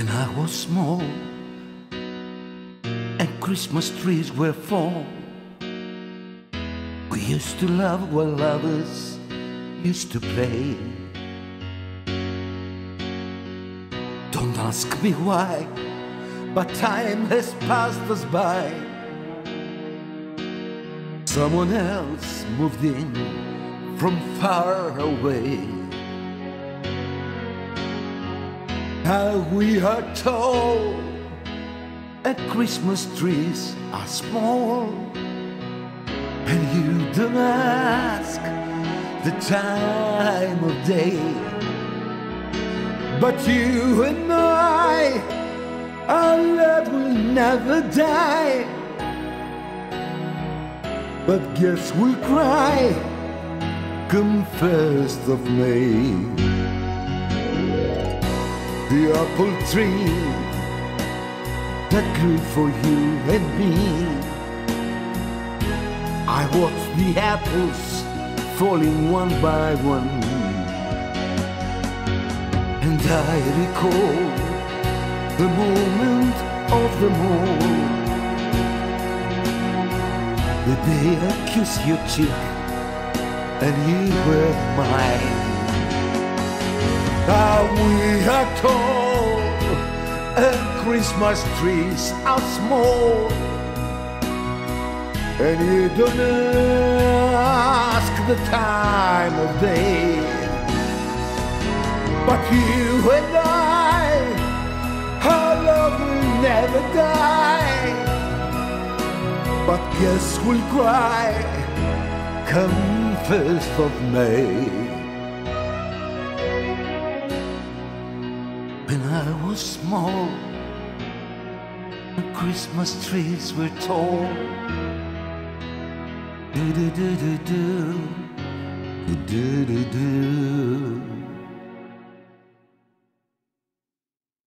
When I was small and Christmas trees were full, we used to love while others used to play. Don't ask me why, but time has passed us by. Someone else moved in from far away. How we are told that Christmas trees are small, and you don't ask the time of day. But you and I, our love will never die. But guess we'll cry come first of May. The apple tree that grew for you and me. I watched the apples falling one by one, and I recall the moment of them all. The day I kissed your cheek and you were mine. How and Christmas trees are small, and you don't ask the time of day. But you and I, our love will never die. But guess we'll cry come first of May. small. The Christmas trees were tall. Do do do do do Do do do do